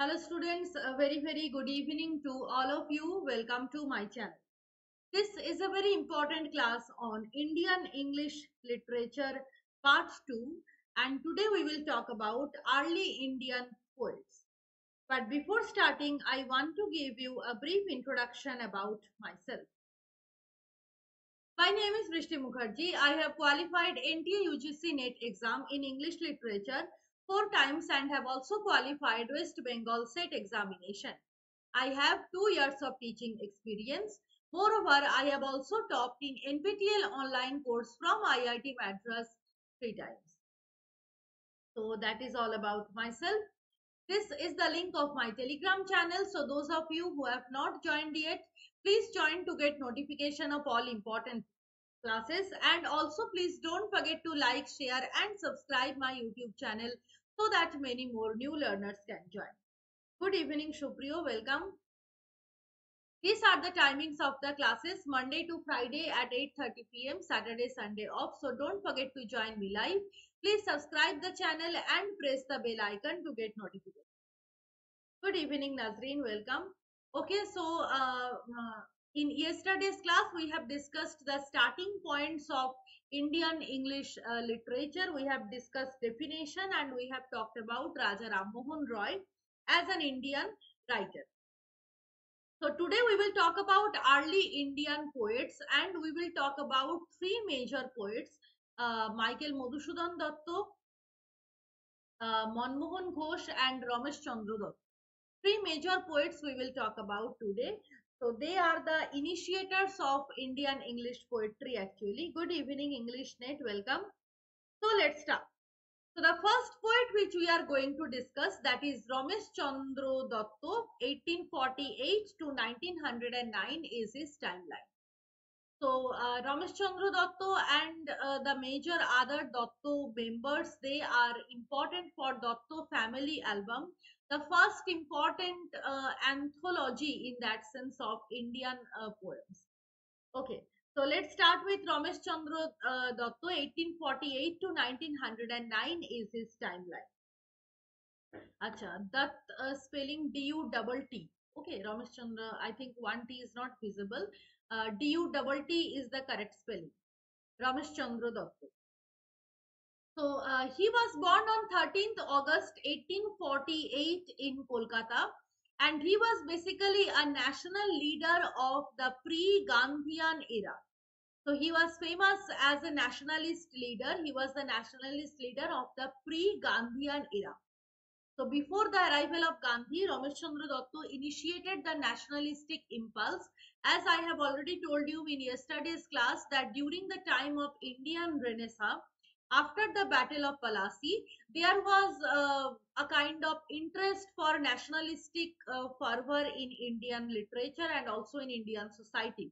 Hello students, a very very good evening to all of you. Welcome to my channel. This is a very important class on Indian English Literature Part 2 and today we will talk about early Indian poets. But before starting, I want to give you a brief introduction about myself. My name is Brishti Mukherjee. I have qualified NTA UGC NET exam in English Literature four times and have also qualified West Bengal SET examination. I have two years of teaching experience. Moreover, I have also topped in NPTEL online course from IIT Madras three times. So that is all about myself. This is the link of my telegram channel. So those of you who have not joined yet, please join to get notification of all important classes and also please don't forget to like, share and subscribe my YouTube channel so that many more new learners can join. Good evening, Shupriyo. Welcome. These are the timings of the classes Monday to Friday at 8.30 pm, Saturday, Sunday off. So don't forget to join me live. Please subscribe the channel and press the bell icon to get notification. Good evening, Nazreen. Welcome. Okay, so uh, uh, in yesterday's class, we have discussed the starting points of Indian English uh, literature. We have discussed definition and we have talked about Raja Ram Mohan Roy as an Indian writer. So today we will talk about early Indian poets and we will talk about three major poets, uh, Michael Madhusudan Datta, uh, Manmohan Ghose and Ramesh Chandra. Three major poets we will talk about today. So they are the initiators of Indian English poetry actually. Good evening English Net, welcome. So let's start. So the first poet which we are going to discuss that is Ramesh Chandra Datta 1848 to 1909 is his timeline. So uh, Ramesh Chandra Datta and uh, the major other Datta members they are important for Datta family album the first important uh, anthology in that sense of Indian uh, poems. Okay, so let's start with Ramesh Chandra uh, Datta, 1848 to 1909 is his timeline. Acha, that uh, spelling D-U double T. Okay, Ramesh Chandra, I think one T is not visible. Uh, D-U double T is the correct spelling. Ramesh Chandra Datta. So uh, he was born on 13th August 1848 in Kolkata and he was basically a national leader of the pre-Gandhian era. So he was famous as a nationalist leader. He was the nationalist leader of the pre-Gandhian era. So before the arrival of Gandhi, Ramesh Datta initiated the nationalistic impulse. As I have already told you in yesterday's class that during the time of Indian Renaissance, after the Battle of Palasi, there was uh, a kind of interest for nationalistic uh, fervor in Indian literature and also in Indian society.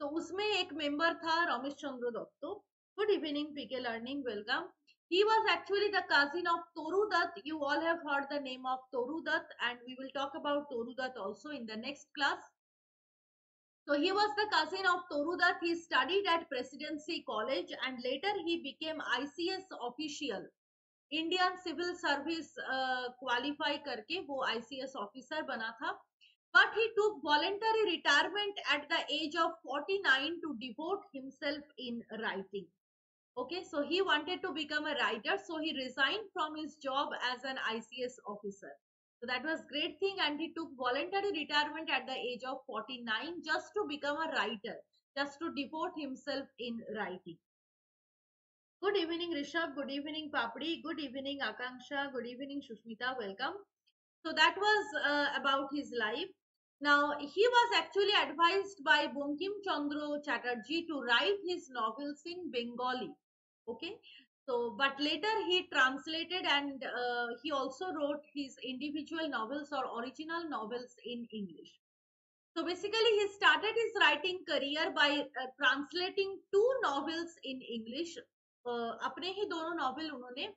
So, usme ek member tha Ramesh Chandra Dutt Good evening, P. K. Learning, welcome. he was actually the cousin of Toru Dutt. You all have heard the name of Toru Dutt and we will talk about Toru Dutt also in the next class. So he was the cousin of Toru Dutt. He studied at Presidency College and later he became ICS official. Indian Civil Service uh, qualify करके वो ICS officer बना था but he took voluntary retirement at the age of 49 to devote himself in writing okay so he wanted to become a writer so he resigned from his job as an ics officer so that was great thing and he took voluntary retirement at the age of 49 just to become a writer, just to devote himself in writing. Good evening Rishabh, good evening Papri, good evening Akanksha, good evening Shushmita, welcome. So that was uh, about his life. Now he was actually advised by Bankim Chandra Chatterjee to write his novels in Bengali. Okay, so, but later he translated and uh, he also wrote his individual novels or original novels in English. So basically he started his writing career by uh, translating two novels in English. Uh, अपने ही दोनों novel उन्होंने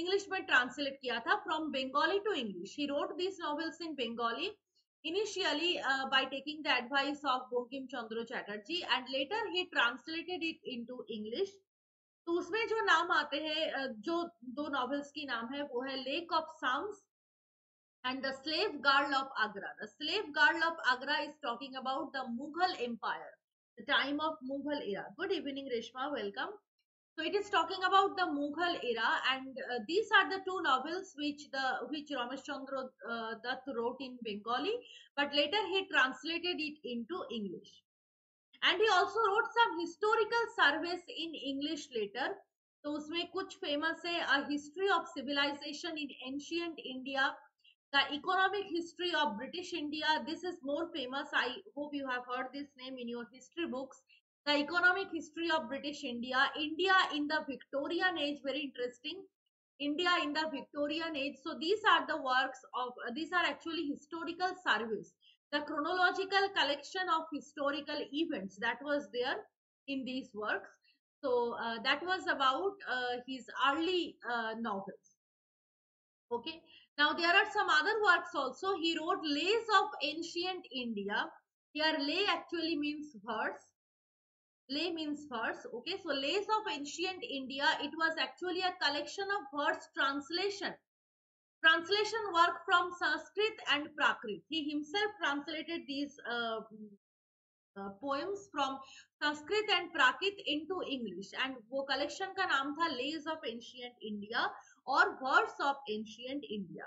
English में translate किया था from Bengali to English he wrote this novels in Bengali initially uh, by taking the advice of Bankim Chandra Chatterjee and later he translated it into English तो उसमें जो नाम आते हैं जो दो नॉवेल्स की नाम है वो है lake of palms and the slave girl of Agra. The slave girl of Agra is talking about the Mughal Empire, the time of Mughal era. Good evening, Reshma. Welcome. So it is talking about the Mughal era, and uh, these are the two novels which the which Ramesh Chandra uh, Dutt wrote in Bengali, but later he translated it into English. And he also wrote some historical surveys in English later. तो उसमें कुछ famous है a history of civilization in ancient India the economic history of British India. This is more famous. I hope you have heard this name in your history books. The economic history of British India. India in the Victorian age, very interesting. India in the Victorian age. So these are the works of, uh, these are actually historical surveys. The chronological collection of historical events that was there in these works. So uh, that was about uh, his early uh, novels. Okay. Now there are some other works also. He wrote Lays of Ancient India. Here lay actually means verse. Lay means verse. Okay, so Lays of Ancient India, it was actually a collection of verse translation. Translation work from Sanskrit and Prakrit. He himself translated these uh, uh, poems from Sanskrit and Prakrit into English and वो collection का नाम था Lays of Ancient India or words of ancient India.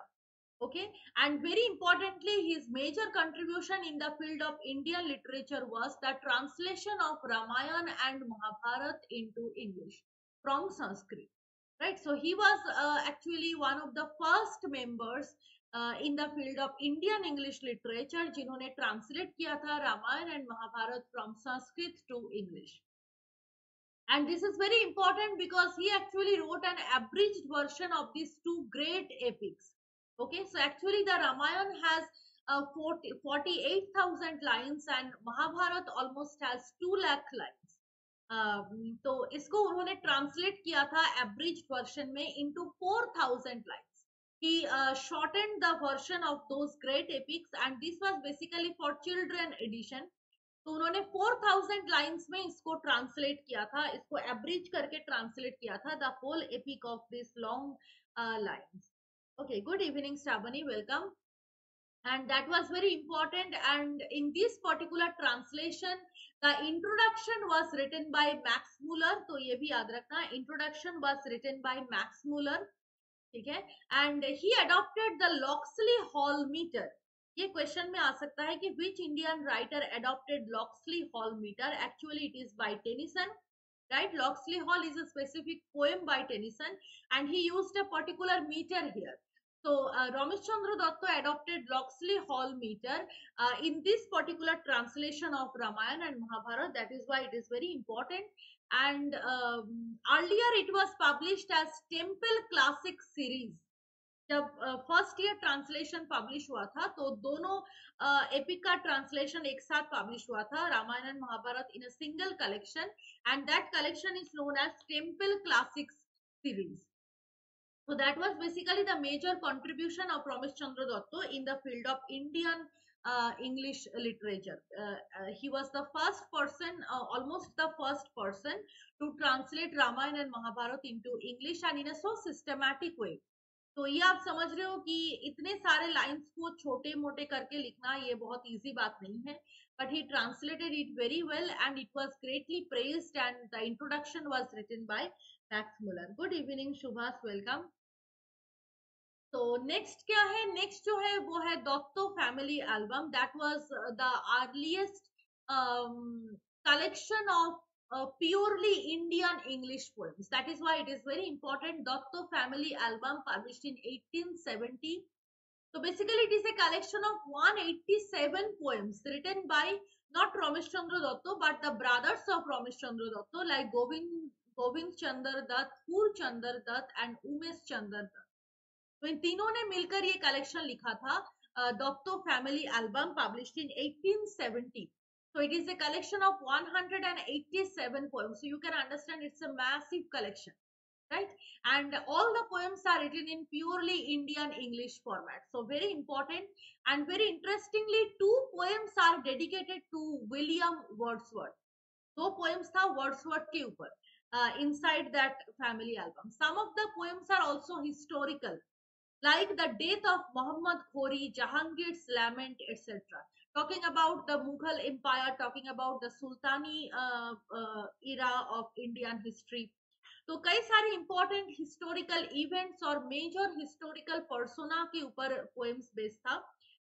Okay, and very importantly, his major contribution in the field of Indian literature was the translation of Ramayana and Mahabharata into English from Sanskrit. Right, so he was uh, actually one of the first members uh, in the field of Indian English literature जिन्होंने translate किया था Ramayan and Mahabharata from Sanskrit to English. And this is very important because he actually wrote an abridged version of these two great epics. Okay, so actually the Ramayana has uh, 40, 48,000 lines and Mahabharat almost has 2 lakh lines. तो इसको उन्होंने translate किया था average version में into 4000 lines he shortened the version of those great epics and this was basically for children edition तो उन्होंने 4000 lines में इसको ट्रांसलेट किया था, इसको एवरेज करके ट्रांसलेट किया था the whole epic of this long line okay good evening Shravani welcome and that was very important. And in this particular translation the introduction was written by max muller. So, ये भी याद रखना introduction was written by max muller. ठीक है and he adopted the locksley hall meter. ये question में आ सकता है कि which Indian writer adopted locksley hall meter? Actually it is by Tennyson right? Locksley hall is a specific poem by Tennyson and he used a particular meter here. So uh, ramesh chandra datta adopted loxley hall meter uh, in this particular translation of ramayana and mahabharata that is why it is very important and um, earlier it was published as temple classic series जब first year translation publish हुआ था तो दोनों epic का translation एक साथ publish हुआ था Ramayana and Mahabharata in a single collection and that collection is known as temple classics series So that was basically the major contribution of Ramesh Chandra Datta in the field of Indian uh, English literature. Uh, uh, he was the first person, almost the first person to translate Ramayana and Mahabharata into English and in a so systematic way. तो ये आप समझ रहे हो कि इतने सारे lines को छोटे मोटे करके लिखना ये बहुत इजी बात नहीं है but he translated it very well and it was greatly praised and the introduction was written by Max Muller good evening Shubhas welcome तो नेक्स्ट क्या है? नेक्स्ट जो है, वो है Dutt family album that was the earliest collection of purely Indian English poems that is why it is very important Dutt family album published in 1870 तो basically it is a collection of 187 poems written by not Ramesh Chandra Dutt but the brothers of Ramesh Chandra Dutt like Govind Govind Chandra Dutt Pur Chandra Dutt and Umesh Chandra Dutt तो इन तीनों ने मिलकर ये collection लिखा था दत्तो family album published in 1870 So it is a collection of 187 poems. So you can understand it's a massive collection, right? And all the poems are written in purely Indian English format. So very important and very interestingly, two poems are dedicated to William Wordsworth. दो poems था Wordsworth के ऊपर uh, inside that family album. Some of the poems are also historical. like the death of Muhammad Khori, Jahangir's lament, etc. Talking about the Mughal Empire, talking about the Sultani uh, uh, era of Indian history. तो कई सारे important historical events और major historical persona के ऊपर poems based था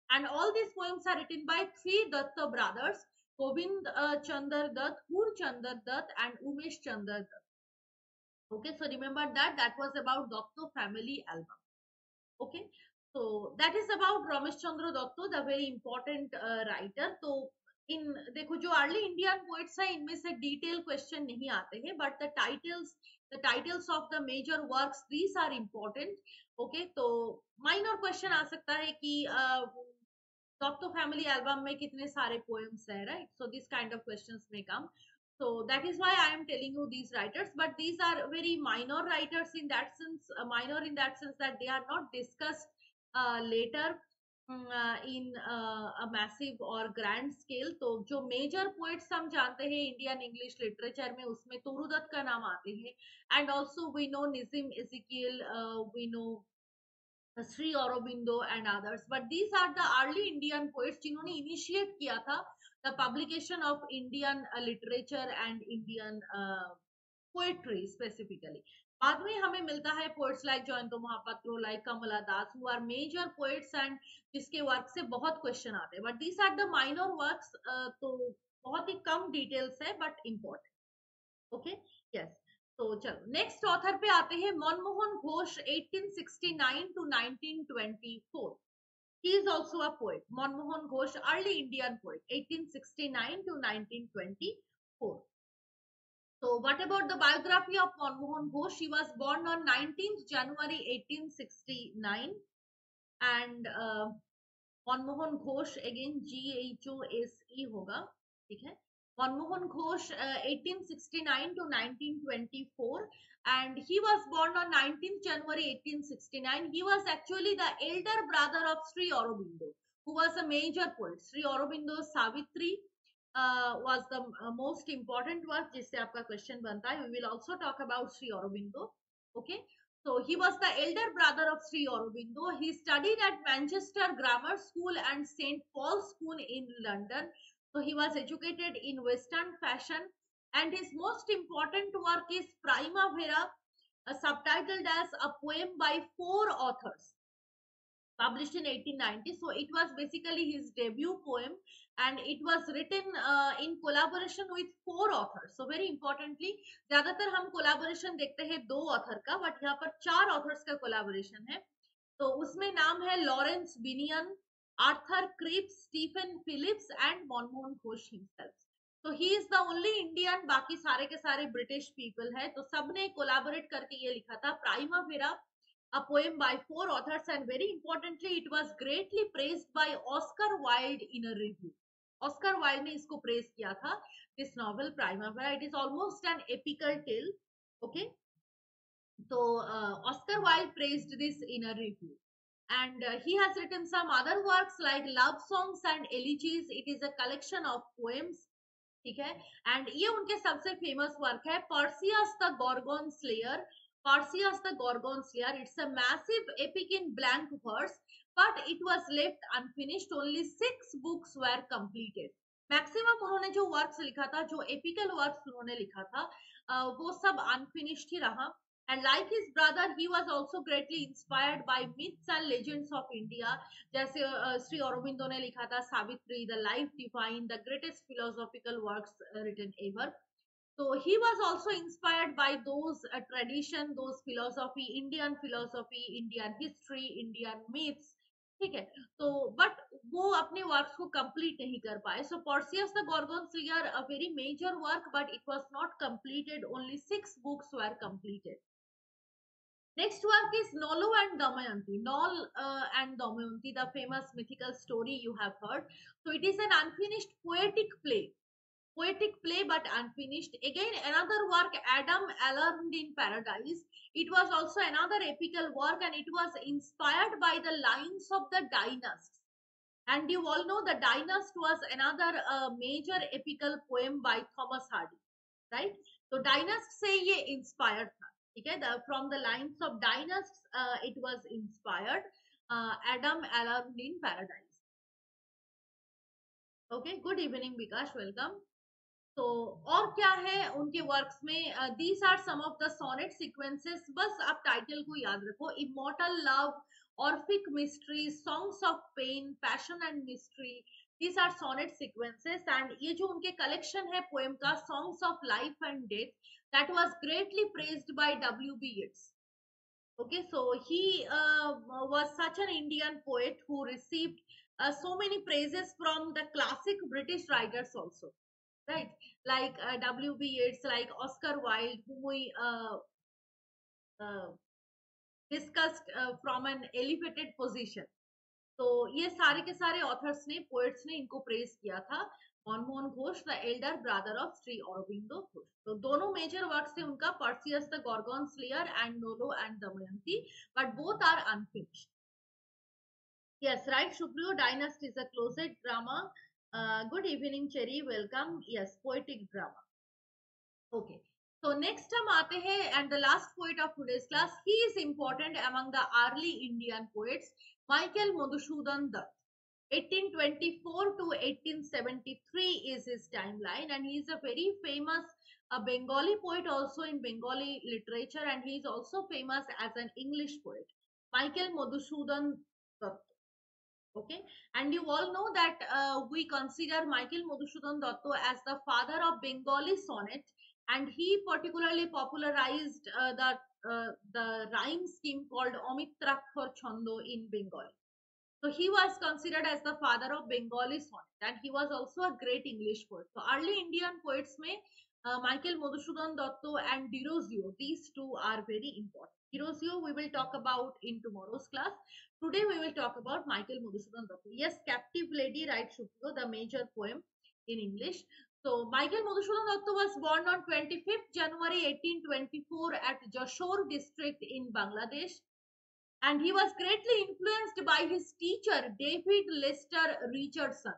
and all this poems are written by three Dutt brothers Govind Chandra Dutt Pur Chandra Dutt and Umesh Chandra Dutt okay so remember that that was about Dutt family album okay? So that is about Ramesh Chandra Datta the very important uh, writer. So इन देखो जो early Indian poets है इनमें से detail question नहीं आते हैं but the titles the titles of the major works these are important okay तो माइनर क्वेश्चन आ सकता है कि डॉक्टर फैमिली एल्बम में कितने सारे पोएम्स है right so this kind of questions में कम So that is why I am telling you these writers, but these are very minor writers in that sense, uh, minor in that sense that they are not discussed uh, later uh, in uh, a massive or grand scale. तो jo major poets hum jante hain Indian English literature mein usme turudat ka naam aate hain and also we know Nizim Ezekiel, uh, we know Sri Aurobindo and others, but these are the early Indian poets jinhone initiate किया था the publication of Indian literature and Indian poetry specifically बाद में हमें मिलता है poets like Jayanta Mahapatra like Kamala Das who are major poets and जिसके work से बहुत क्वेश्चन आते हैं. But these are the minor works तो बहुत ही कम डिटेल्स है बट इम्पोर्टेंट ओके यस तो चलो नेक्स्ट ऑथर पे आते हैं Manmohan Ghose 1869 to 1924 he is also a poet manmohan ghosh early indian poet 1869 to 1924 So what about the biography of Manmohan Ghosh? He was born on 19th January 1869 and uh, Manmohan Ghosh again G H O S E होगा ठीक है Manmohan Ghose, uh, 1869 to 1924, and he was born on 19th January 1869. He was actually the elder brother of Sri Aurobindo, who was a major poet. Sri Aurobindo Savitri uh, was the uh, most important work. जिससे आपका question बनता We will also talk about Sri Aurobindo. Okay. So he was the elder brother of Sri Aurobindo. He studied at Manchester Grammar School and St. Paul's School in London. So he was educated in Western fashion and his most important work is Primavera, uh, subtitled as a poem by four authors published in 1890 so it was basically his debut poem and it was written uh, in collaboration with four authors so very importantly ज्यादातर हम collaboration देखते हैं दो author का but यहाँ पर चार authors का collaboration है तो उसमें नाम है Laurence Binyon. Arthur Cripps Stephen Phillips and Manmohan Ghose himself तो he is the only Indian बाकी सारे के सारे ब्रिटिश पीपल है। तो सबने कोलाबोरेट करके ये लिखा था। Primavera a poem by four authors and very importantly, it was greatly praised by Oscar Wilde in a review. Oscar Wilde ने इसको प्रेस किया था this novel Primavera it is almost an epical tale okay तो Oscar Wilde praised this in a review and uh, he has written some other works like love songs and elegies it is a collection of poems ठीक है and ये उनके सबसे famous work है Perseus the Gorgon slayer Perseus the Gorgon slayer it's a massive epic in blank verse but it was left unfinished only six books were completed maximum उन्होंने जो works लिखा था जो एपिकल वर्क्स उन्होंने लिखा था वो सब अनफिनिश्ड ही रहा and like his brother he was also greatly inspired by myths and legends of india जैसे श्री अरविंदो ने लिखा था Savitri the life divine the greatest philosophical works written ever so he was also inspired by those uh, tradition those philosophy indian philosophy indian history indian myths ठीक है तो but वो अपने works को कंप्लीट नहीं कर पाए सो Perseus the Gorgon स्लियर a very major work but it was not completed only six books were completed Next work is Nolo and Damayanti. Nol uh, and Damayanti, the famous mythical story you have heard. So it is an unfinished poetic play. Poetic play but unfinished. Again, another work, Adam Alarmed in Paradise. It was also another epical work and it was inspired by the lines of the Dynast. And you all know the dynast was another uh, major epical poem by Thomas Hardy. Right? So dynast say ye inspired tha. ठीक है? From the lines of डाइनस it was inspired Adam alarmed in paradise okay good evening Vikas welcome तो और क्या है उनके works में? These are some of the sonnet sequences बस आप टाइटल को याद रखो. Immortal love Orphic mystery songs of pain passion and mystery these are sonnet sequences and ये जो उनके कलेक्शन है पोएम का songs of life and death that was greatly praised by W B it's okay so he uh, was such an indian poet who received uh, so many praises from the classic british writers also right? Like uh, W.B. Yeats, like Oscar Wilde, whom we uh, uh, discussed uh, from an elevated position. तो ये सारे के सारे authors ने poets ने इनको press किया था। Manmohan Ghosh the elder brother of Shri Aurobindo Ghosh तो दोनों मेजर वर्क्स थे उनका Perseus the Gorgon slayer and Nala and Damayanti but both are unfinished yes right Supriyo dynasty is a closed drama good evening Cherry welcome yes poetic drama okay तो next हम आते हैं and the last poet of today's class he is important among the early Indian poets Michael Madhusudan Dutt. 1824 to 1873 is his timeline and he is a very famous Bengali poet also in Bengali literature and he is also famous as an English poet. Michael Madhusudan Dutt okay and you all know that uh, we consider michael madhusudan datto as the father of bengali sonnet and he particularly popularized uh, the uh, the rhyme scheme called omitrakhar chando in bengali so he was considered as the father of bengali sonnet and he was also a great english poet so early indian poets may uh, michael madhusudan datto and Derozio these two are very important Derozio we will talk about in tomorrow's class. Today we will talk about Michael Madhusudan Datto. Yes, Captive Lady writes Shukro, the major poem in English. So Michael Madhusudan Datto was born on 25th January 1824 at Jashore district in Bangladesh. And he was greatly influenced by his teacher David Lester Richardson.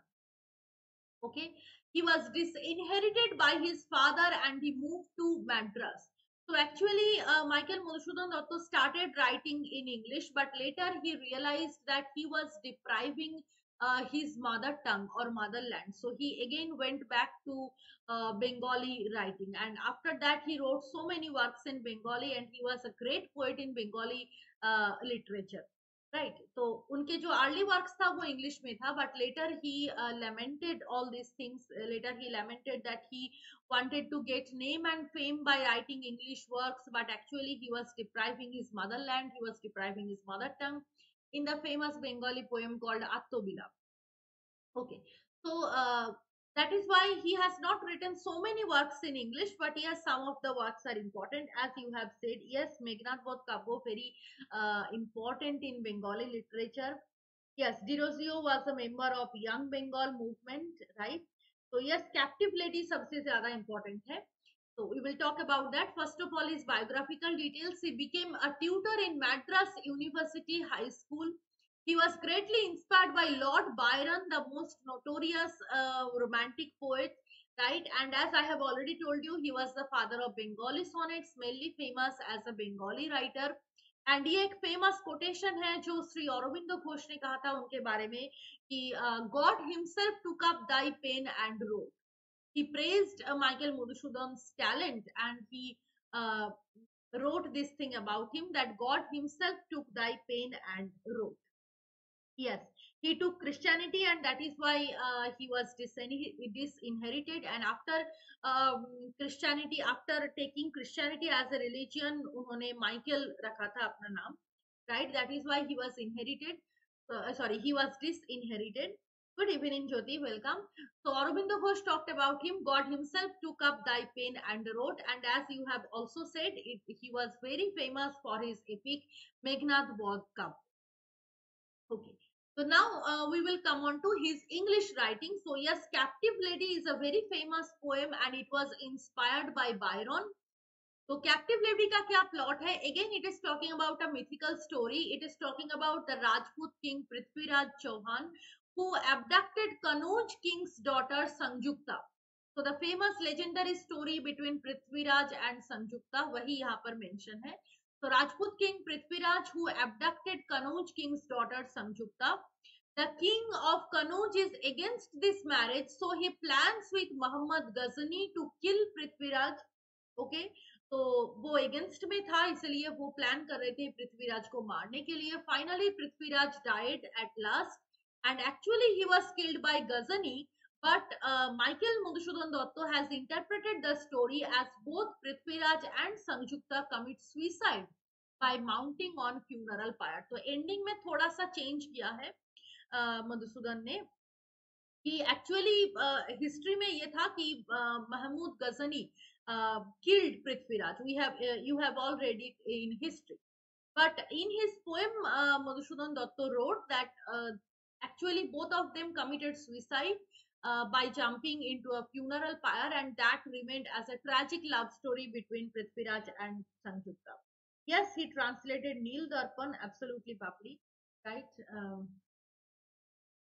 Okay, he was disinherited by his father and he moved to Madras. So actually, uh, Michael Madhusudan Datto started writing in English, but later he realized that he was depriving uh, his mother tongue or motherland. So he again went back to uh, Bengali writing, and after that he wrote so many works in Bengali, and he was a great poet in Bengali uh, literature. Right right. तो उनके जो early works था वो English में था but later he lamented all these things later he lamented that he wanted to get name and fame by writing english works but actually he was depriving his motherland he was depriving his mother tongue in the famous bengali poem called attobila okay so uh, that is why he has not written so many works in english but yes some of the works are important as you have said yes meghnad Bodh Kabbo very uh, important in bengali literature yes Derozio was a member of young bengal movement right so yes captive lady sabse zyada important hai so we will talk about that first of all his biographical details he became a tutor in madras university high school he was greatly inspired by Lord Byron, the most notorious uh, romantic poet, right? And as I have already told you, he was the father of Bengali sonnets, mainly famous as a Bengali writer. And ये एक famous quotation है जो श्री अरविंद घोष ने कहा था उनके बारे में कि God himself took up Dai pen and wrote he praised uh, Michael Madhusudan's talent and he uh, wrote this thing about him that God himself took thy pain and wrote. Yes, he took Christianity, and that is why uh, he was disinherited. And after um, Christianity, after taking Christianity as a religion, उन्होंने Michael रखा था अपना नाम, right? That is why he was inherited. Uh, sorry, he was disinherited. Good evening, Jyoti. Welcome. So, Aurobindo Ghosh talked about him. God himself took up thy pain and wrote. And as you have also said, it, he was very famous for his epic Meghnad Badh Kavya. Okay. So now uh, we will come on to his English writing. So yes, Captive Lady is a very famous poem and it was inspired by Byron. So Captive Lady का क्या plot है Again, it is talking about a mythical story. It is talking about the Rajput king Prithviraj Chauhan. Who abducted Kanauj king's daughter Sanjukta. So the famous legendary story between Prithviraj and Sanjukta वही यहाँ पर mention है. So Rajput king Prithviraj who abducted Kanauj king's daughter Sanjukta. The king of Kanauj is against this marriage, so he plans with Muhammad Ghazni to kill Prithviraj. Okay, तो वो against में था इसलिए वो प्लान कर रहे थे पृथ्वीराज को मारने के लिए finally Prithviraj died at last and actually he was killed by Ghazni But uh, Michael Madhusudan Dotto has interpreted the story as both Prithviraj and Sanjukta commit suicide by mounting on funeral pyre. तो ending में थोड़ा सा change किया है मधुसूदन ने कि actually history में ये था कि Mahmood Ghazni killed Prithviraj. We have uh, you have already in history. But in his poem, uh, Madhusudan Dotto wrote that uh, actually both of them committed suicide uh, by jumping into a funeral pyre and that remained as a tragic love story between Prithviraj and Sanjukta. Yes, he translated Nil Darpan, absolutely Papri, right? Um,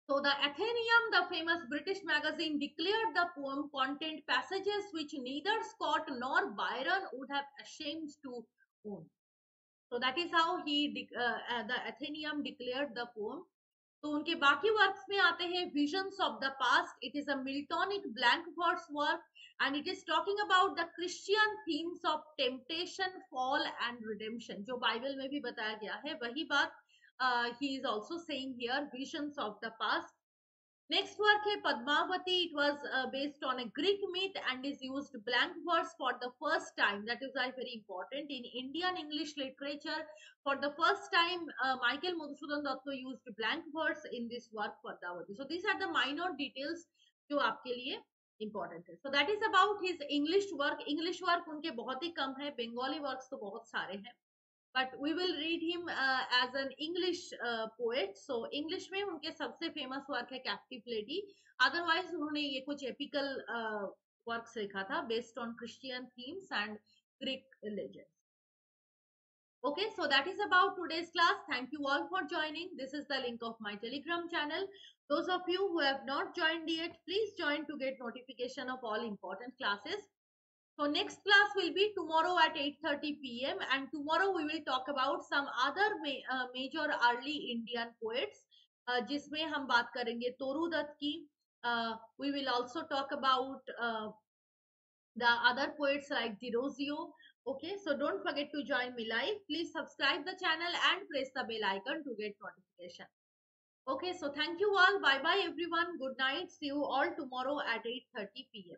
so the Athenaeum, the famous British magazine, declared the poem contained passages which neither Scott nor Byron would have ashamed to own. So that is how he, uh, uh, the Athenaeum declared the poem तो उनके बाकी works में आते हैं visions of the past it is a Miltonic blank words work and it is talking about the Christian themes of temptation fall and redemption जो Bible में भी बताया गया है। वही बात he is also saying here visions of the past next work है Padmavati it was based on a Greek myth and is used blank words for the first time that is I very important in Indian English literature for the first time Michael Madhusudan Dutt used blank words in this work Padmavati so these are the minor details जो आपके लिए important है. So that is about his English work English work उनके बहुत ही कम है. Bengali work तो बहुत सारे हैं. But we will read him as an English poet so English में उनके सबसे फ़ेमस वर्क है कैप्टिव लेडी अदरवाइज़ उन्होंने ये कुछ एपिकल वर्क uh, लिखा था based on Christian themes and Greek legends Okay, so that is about today's class. Thank you all for joining. This is the link of my Telegram channel. Those of you who have not joined yet, please join to get notification of all important classes. So next class will be tomorrow at 8.30 p.m. and tomorrow we will talk about some other uh, major early Indian poets uh, जिसमें uh, we will also talk about uh, the other poets like Derozio okay? So don't forget to join me live. Please subscribe the channel and press the bell icon to get notification. Okay so thank you all. Bye bye everyone. Good night. See you all tomorrow at 8.30 p.m.